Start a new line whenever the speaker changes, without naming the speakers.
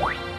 you